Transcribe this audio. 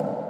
Bye.